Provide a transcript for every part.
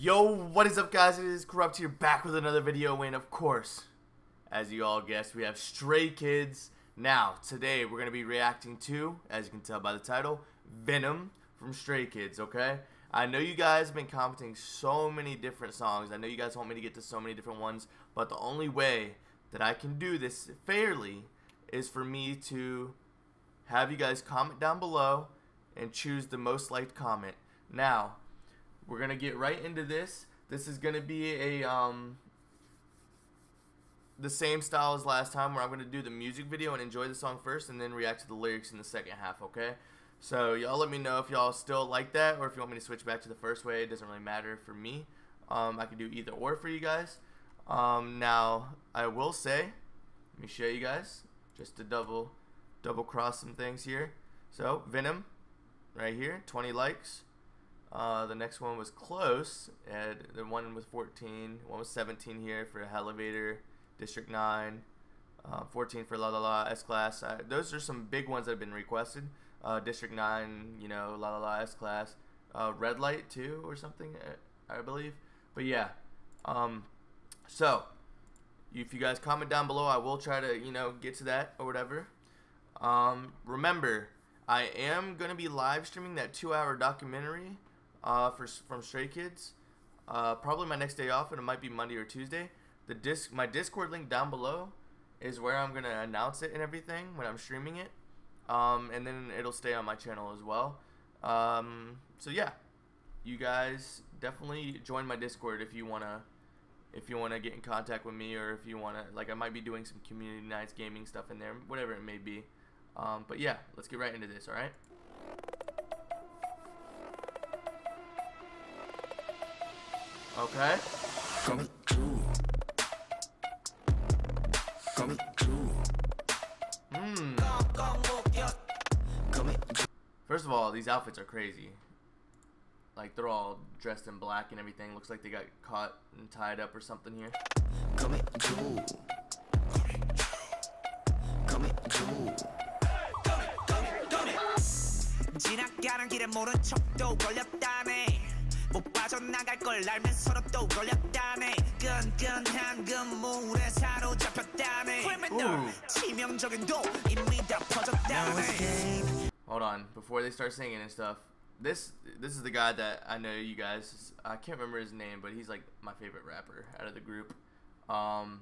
Yo, what is up guys? It is Corrupt here back with another video and of course, as you all guessed, we have Stray Kids. Now, today we're going to be reacting to, as you can tell by the title, Venom from Stray Kids, okay? I know you guys have been commenting so many different songs. I know you guys want me to get to so many different ones, but the only way that I can do this fairly is for me to have you guys comment down below and choose the most liked comment. Now, we're gonna get right into this. This is gonna be a um the same style as last time where I'm gonna do the music video and enjoy the song first and then react to the lyrics in the second half, okay? So y'all let me know if y'all still like that or if you want me to switch back to the first way. It doesn't really matter for me. Um, I can do either or for you guys. Um, now I will say, let me show you guys just to double double cross some things here. So Venom, right here, 20 likes. Uh, the next one was close. The one with 14. One was 17 here for Elevator, District 9. Uh, 14 for La La La, S Class. Uh, those are some big ones that have been requested. Uh, District 9, you know, La La La, S Class. Uh, Red Light, too, or something, uh, I believe. But yeah. Um, so, if you guys comment down below, I will try to, you know, get to that or whatever. Um, remember, I am going to be live streaming that two hour documentary uh, for from Stray Kids. Uh, probably my next day off, and it might be Monday or Tuesday. The disc, my Discord link down below, is where I'm gonna announce it and everything when I'm streaming it. Um, and then it'll stay on my channel as well. Um, so yeah, you guys definitely join my Discord if you wanna, if you wanna get in contact with me, or if you wanna, like, I might be doing some community nights, gaming stuff in there, whatever it may be. Um, but yeah, let's get right into this. All right. Okay. Coming true. Coming true. Hmm. Coming First of all, these outfits are crazy. Like they're all dressed in black and everything. Looks like they got caught and tied up or something here. coming true. Coming true. 지나가는 길에 모른 척도 걸렸다네 못 빠져나갈 걸 알면서도 또 걸렸다네 끈끈한 그물에 사로잡혔다네 Ooh. 치명적인 도 이미 다 퍼졌다네 Hold on, before they start singing and stuff. This this is the guy that I know you guys. I can't remember his name, but he's like my favorite rapper out of the group. Um,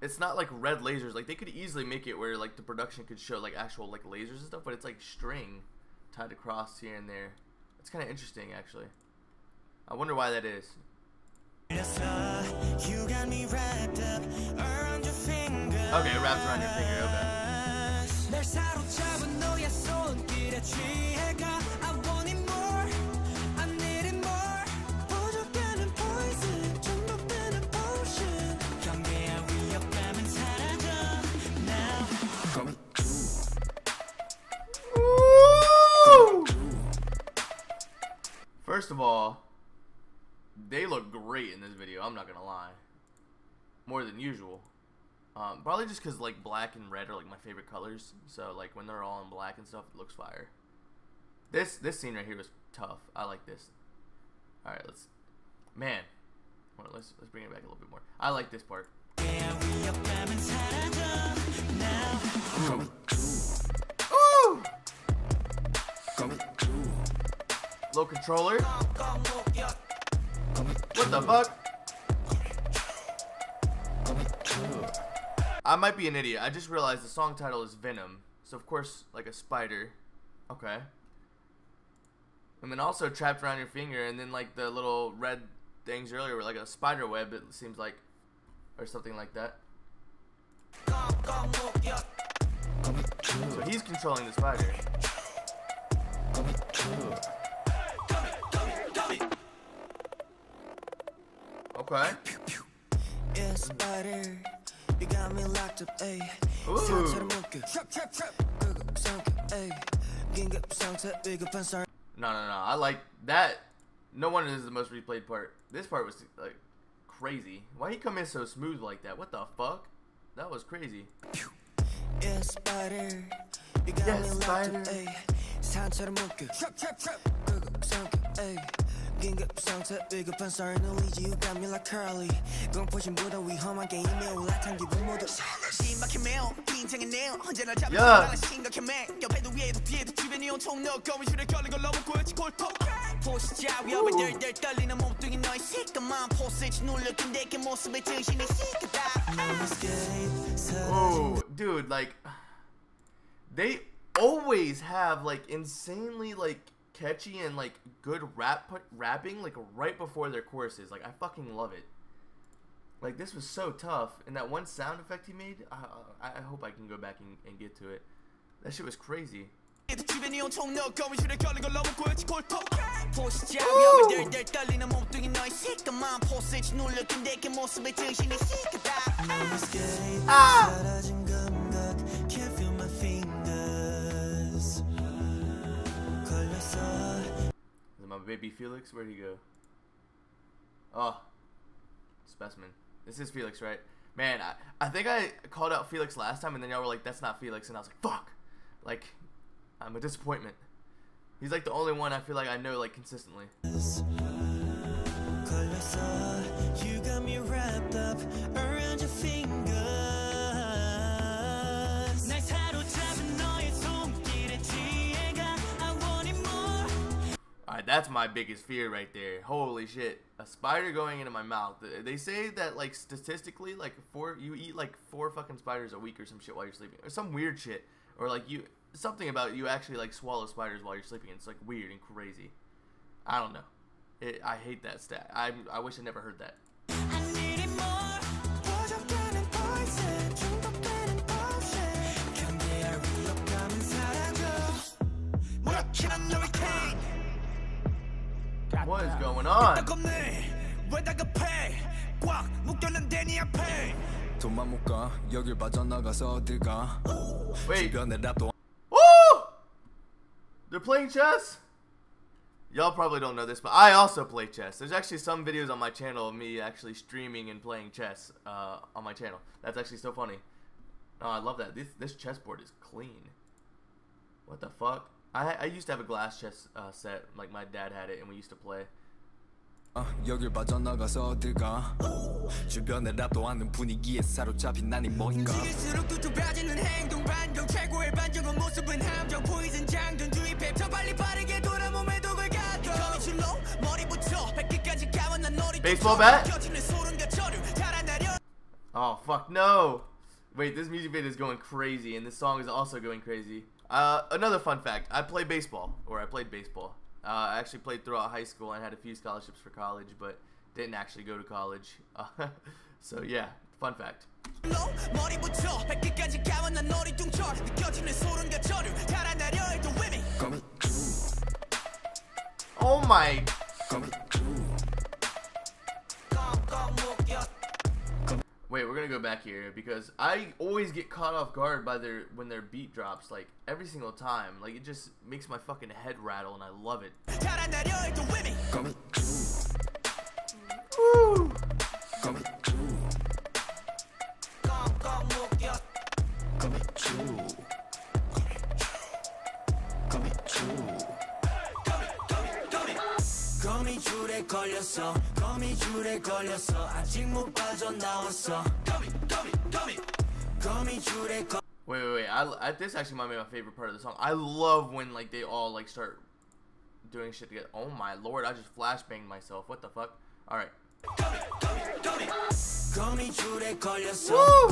it's not like red lasers. Like they could easily make it where like the production could show like actual like lasers and stuff, but it's like string tied across here and there. It's kind of interesting actually. I wonder why that is. Okay, wrapped around your finger. Okay. First of all, they look great in this video. I'm not gonna lie, more than usual. Um, probably just because like black and red are like my favorite colors. So like when they're all in black and stuff, it looks fire. This this scene right here was tough. I like this. All right, let's man. Well, let's let's bring it back a little bit more. I like this part. 경 low controller. What the fuck? I might be an idiot. I just realized the song title is Venom. So of course, like a spider. Okay. And then also trapped around your finger, and then like the little red things earlier were like a spider web. It seems like, or something like that. So he's controlling the spider. Okay. Yeah, spider. You got me locked up, ayy. No, no, no. I like that. No wonder this is the most replayed part. This part was like crazy. Why he come in so smooth like that? What the fuck? That was crazy. Yeah, spider. You got yeah, me locked spider. up, ayy. 상처를 묶여. 끄고 삼켜, ayy. 긴급 상태, 위급한 썰 놀리지. You got me like curly. 공포심보다 위험한 게임에 올라탄 기분 모두. 심박해 매우 긴장해 내요 언제나 잡을 야. 나는 심각해 매 옆에도 위에도 뒤에도 주변이 온통 너 거미줄에 걸린 걸 너무 꼬였지 골통 보시자 위협에 들들 떨리는 몸뚱이 너의 시커먼 포스지 눌렸던 내게 모습에 정신이 시끄다 No escape. 사라진 Oh, dude, like they always have like insanely like catchy and like good rap rapping like right before their choruses. Like I fucking love it. Like this was so tough, and that one sound effect he made, I, I, I hope I can go back and, and get to it. That shit was crazy. 주변 baby Felix? Where'd he go? Oh, specimen. This is Felix, right? Man, I, I think I called out Felix last time, and then y'all were like, "That's not Felix," and I was like, "Fuck!" Like, I'm a disappointment. He's like the only one I feel like I know like consistently. 걸 that's my biggest fear right there. Holy shit, a spider going into my mouth. They say that like statistically, like four, you eat like four fucking spiders a week or some shit while you're sleeping, or some weird shit, or like you something about you actually like swallow spiders while you're sleeping. It's like weird and crazy. I don't know. It, I hate that stat. I I wish I never heard that. What is going on? 따갑네 왜 다급해 꽉 묶였는데 네 앞에 돈만 못 가 여길 빠져나가서 어딜 가 Wait. 주변의 랍도 Woo! They're playing chess? Y'all probably don't know this, but I also play chess. There's actually some videos on my channel of me actually streaming and playing chess uh, on my channel. That's actually so funny. Oh, I love that. This this chessboard is clean. What the fuck? I I used to have a glass chess uh, set, like my dad had it, and we used to play. 여길 빠져나가서 어딜 가 주변의 랍도 않는 분위기에 사로잡힌 난이 뭔가 움직일수록 또 좁아지는 행동 반경 최고의 반정은 모습은 함정 포이즌 장전 주입해 더 빨리 빠르게 돌아 몸에 독을 가둬 거미줄로 머리부터 발끝까지 감은 난 너리 Baseball bat? 껴지는 소름과 저류 달아나려 Oh fuck no! Wait, this music video is going crazy, and this song is also going crazy. uh, another fun fact: I play baseball, or I played baseball. Uh, I actually played throughout high school and had a few scholarships for college, but didn't actually go to college. Uh, so yeah, fun fact. 로머 Wait, we're gonna go back here because I always get caught off guard by their when their beat drops, like every single time. Like it just makes my fucking head rattle, and I love it. Woo. 거미줄에 걸렸어 거미줄에 걸렸어 아직 못 빠져나왔어 거미줄에 걸 Wait, wait, wait. I, I, this actually might be my favorite part of the song. I love when like they all like start doing shit together. Oh my lord! I just flashbanged myself. What the fuck? All right. 거미줄에 걸렸어 Woo!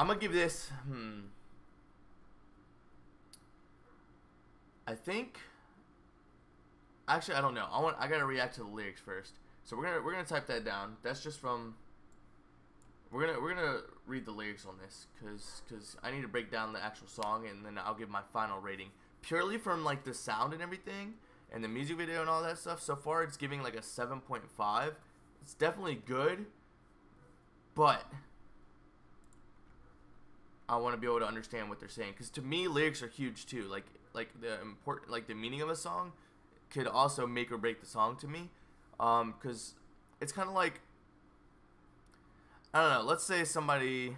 I'm gonna give this. Hmm. I think. Actually, I don't know. I want. I gotta react to the lyrics first. So we're gonna we're gonna type that down. That's just from. We're gonna we're gonna read the lyrics on this because because I need to break down the actual song and then I'll give my final rating purely from like the sound and everything and the music video and all that stuff. So far, it's giving like a seven point five. It's definitely good, but I want to be able to understand what they're saying because to me, lyrics are huge too. Like like the important like the meaning of a song could also make or break the song to me. Um, because it's kind of like I don't know. Let's say somebody,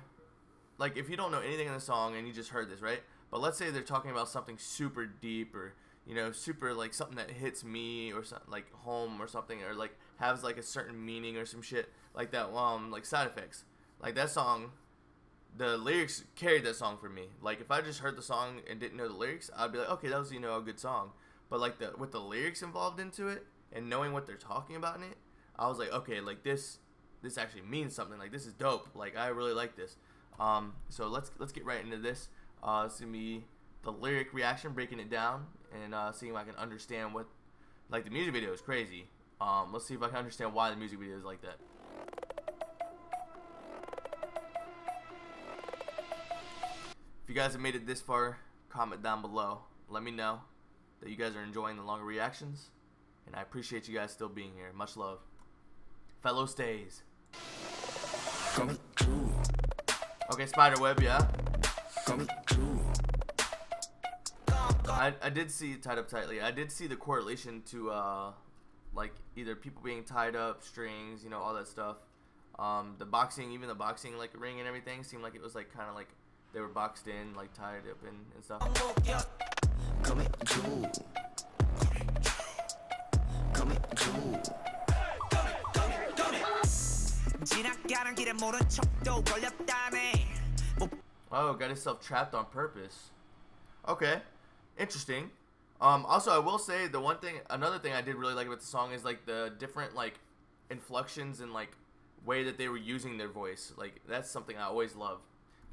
like, if you don't know anything in the song and you just heard this, right? But let's say they're talking about something super deep or you know, super like something that hits me or something like home or something or like has like a certain meaning or some shit like that. Um, like side effects, like that song. The lyrics carried that song for me. Like if I just heard the song and didn't know the lyrics, I'd be like, okay, that was you know a good song. But like the with the lyrics involved into it and knowing what they're talking about in it, I was like, okay, like this this actually means something. Like this is dope. Like I really like this. Um, so let's let's get right into this. Uh, it's gonna be the lyric reaction, breaking it down, and uh, seeing if I can understand what. Like the music video is crazy. Um, let's see if I can understand why the music video is like that. You guys have made it this far, comment down below. Let me know that you guys are enjoying the longer reactions, and I appreciate you guys still being here. Much love, fellow stays. Coming through, Okay, Spiderweb, yeah. coming through. I, I did see tied up tightly. I did see the correlation to uh, like either people being tied up, strings, you know, all that stuff. Um, the boxing, even the boxing like ring and everything, seemed like it was like kind of like they were boxed in, like tied up and, and stuff. Oh, got himself trapped on purpose. Okay, interesting. Um, also, I will say the one thing, another thing I did really like about the song is like the different like inflections and like way that they were using their voice. Like that's something I always love.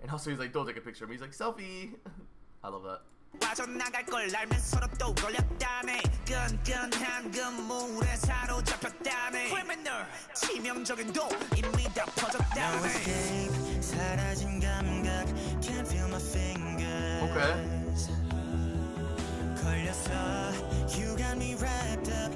And also, he's like, "Don't take a picture of me." He's like, "Selfie." I love that. 빠져나갈 걸 알면서도 또 걸렸다네 끈끈한 그물에 사로잡혔다네 criminal 치명적인 도 이미 다 No 퍼졌다네 escape 사라진 감각 Can't feel my fingers Okay. 걸렸어 You got me wrapped up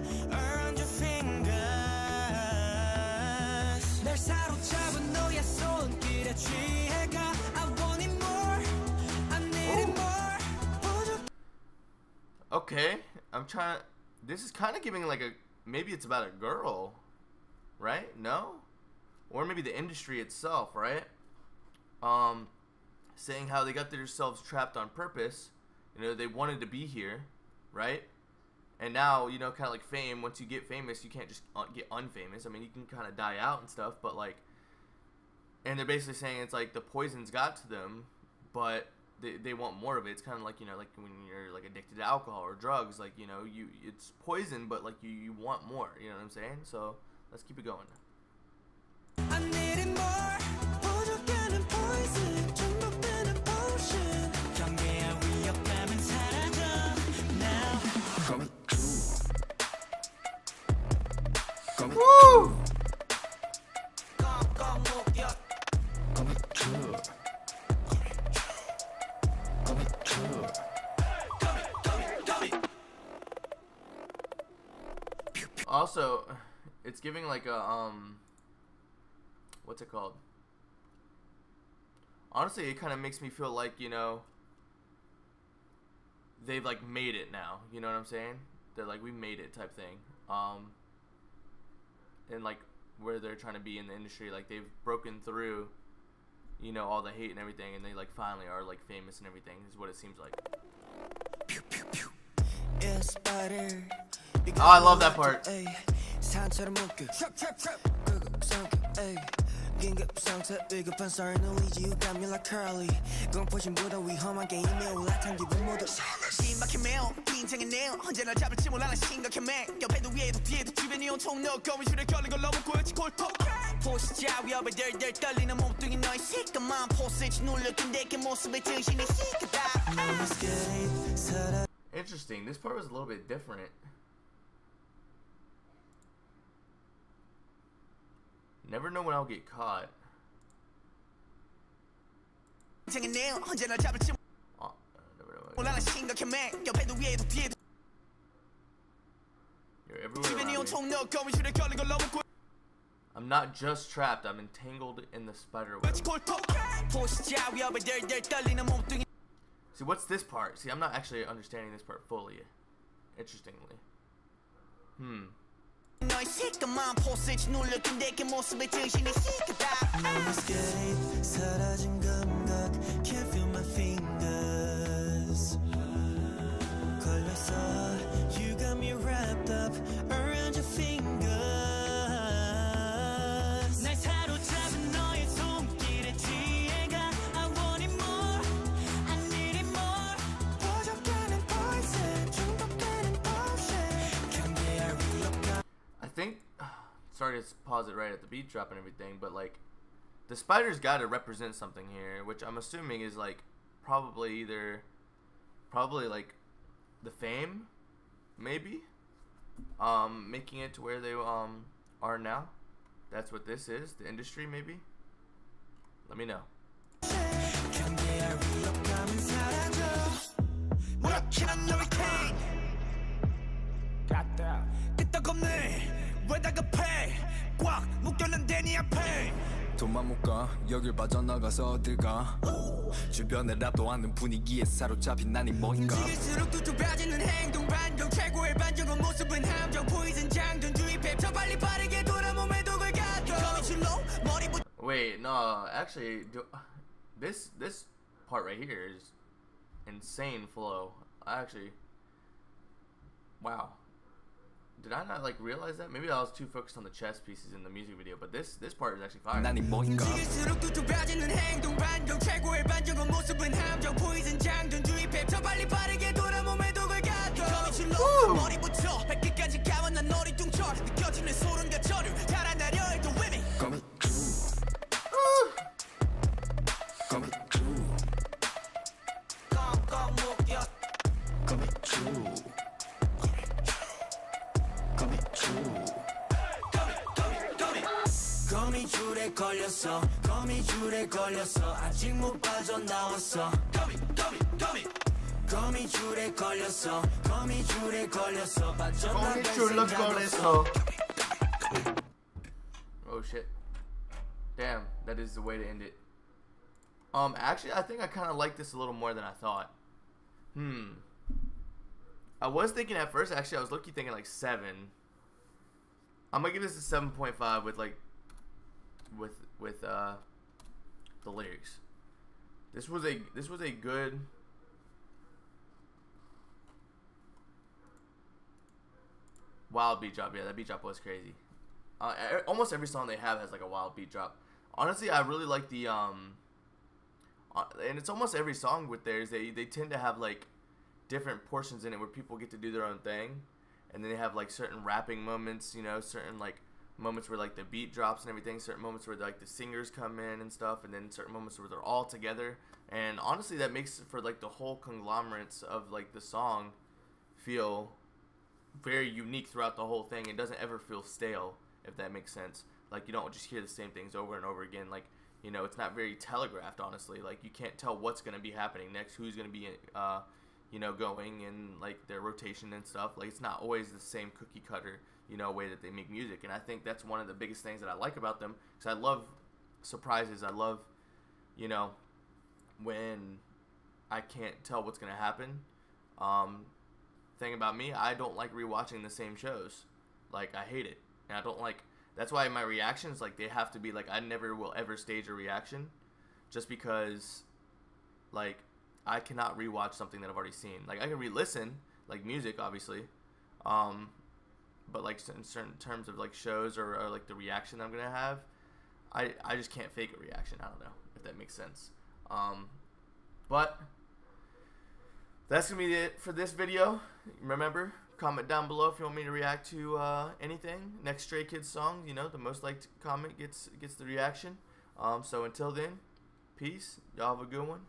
Okay, I'm trying. This is kind of giving like a maybe it's about a girl, right? No, or maybe the industry itself, right? Um, saying how they got themselves trapped on purpose. You know, they wanted to be here, right? And now, you know, kind of like fame. Once you get famous, you can't just un- get unfamous. I mean, you can kind of die out and stuff, but like, and they're basically saying it's like the poison's got to them, but they, they want more of it. It's kind of like you know, like when you're like addicted to alcohol or drugs. Like you know, you it's poison, but like you you want more. You know what I'm saying? So let's keep it going. It's giving like a um, what's it called? Honestly, it kind of makes me feel like you know. They've like made it now. You know what I'm saying? They're like we made it type thing. Um. And like where they're trying to be in the industry, like they've broken through. You know all the hate and everything, and they like finally are like famous and everything. Is what it seems like. Oh, I love that part. 에이, 산처럼 묶여 끄고 삼켜 에이, 긴급 상태 위급한 썰 놀리지 You got me like Curly 공포심보다 위험한 게임에 올라탄 기분 모두 신박해 매우 긴장해 내요 언제나 잡을지 몰라 심각해 매 옆에도 위에도 뒤에도 주변이 온통 너 거미줄에 걸린 걸 너무 꼬였지 골통 포시자 위협에 덜덜 떨리는 몸뚱이 너의 시커먼 포스지 눌렸던 내게 모습에 정신이 시끄다 escape 사라 Interesting. This part was a little bit different. Never know when I'll get caught. 긴장해 내요 언제나 잡을지 Uh, never know when- 몰라 심각해 매 옆에도 위에도 뒤에도 You're everywhere. 주변이 around me. 온통 너 거미줄에 걸린 걸 너무 I'm not just trapped. I'm entangled in the spider web. 꼬였지 골통 포시자 위협에 덜덜 떨리는 몸뚱이 See, what's this part? See, I'm not actually understanding this part fully. Interestingly. Hmm. 너의 시커먼 포스지 눌렸던 내게 모습에 정신이 시끄다. escape 사라진 Sorry to pause it right at the beat drop and everything, but like, the spider's got to represent something here, which I'm assuming is like probably either, probably like, the fame, maybe, um, making it to where they um are now. That's what this is. The industry, maybe. Let me know. 경계 할 리 없다면 사라져 무럭지는 너의 pain 끄떡없네 왜 다급해 꽉 묶였는데 네 앞에 돈만 못가 여길 빠져나가서 어딜 가 주변에 랍도 않는 분위기에 사로잡힌 난이 뭐인가 움직일수록 또 좁아지는 행동 반동 최고의 반전과 모습은 함정 포이즌 장전 주입해 더 빨리 빠르게 돌아 몸에 독을 가둬 거미줄로 머리부터 Wait, no, actually, do, this this part right here is insane flow. I actually, wow, did I not like realize that? Maybe I was too focused on the chess pieces in the music video, but this this part is actually fire. 난이 뭐인가 움직일수록 또 좁아지는 행동 반동 최고의 반전과 모습은 함정 포이즌 장전 주입해 더 빨리 빠르게 돌아 몸에 독을 가둬 거미줄로 머리부터 발끝까지 감은 난 너리 뚱쳐 느껴지는 소름과 저류 달아나려 걸렸어 거미줄에 걸렸어 아직 못 빠져나왔어 거미줄에 걸렸어 거미줄에 걸렸어 빠져나갈 생각 없어 Oh shit. Damn, that is the way to end it. Um, actually, I think I kind of like this a little more than I thought. Hmm. I was thinking at first, actually, I was looking thinking like seven. I'm gonna give this a seven point five with like, with with uh, the lyrics. This was a this was a good. Wild beat drop, yeah, that beat drop was crazy. Uh, almost every song they have has like a wild beat drop. Honestly, I really like the um, uh, and it's almost every song with theirs. They they tend to have like different portions in it where people get to do their own thing, and then they have like certain rapping moments. You know, certain like moments where like the beat drops and everything. Certain moments where like the singers come in and stuff, and then certain moments where they're all together. And honestly, that makes for like the whole conglomerates of like the song feel very unique throughout the whole thing. It doesn't ever feel stale, if that makes sense. Like you don't just hear the same things over and over again. Like you know, it's not very telegraphed. Honestly, like you can't tell what's gonna be happening next, who's gonna be, uh, you know, going and like their rotation and stuff. Like it's not always the same cookie cutter, you know, way that they make music. And I think that's one of the biggest things that I like about them because I love surprises. I love, you know, when I can't tell what's gonna happen. Um, thing about me, I don't like rewatching the same shows. Like I hate it, and I don't like. That's why my reactions like they have to be like I never will ever stage a reaction, just because, like, I cannot rewatch something that I've already seen. Like I can re-listen, like music, obviously, um, but like in certain terms of like shows or, or like the reaction I'm gonna have, I I just can't fake a reaction. I don't know if that makes sense. Um, but that's gonna be it for this video. Remember, comment down below if you want me to react to uh, anything. Next Stray Kids song, you know, the most liked comment gets gets the reaction. Um, so until then, peace. Y'all have a good one.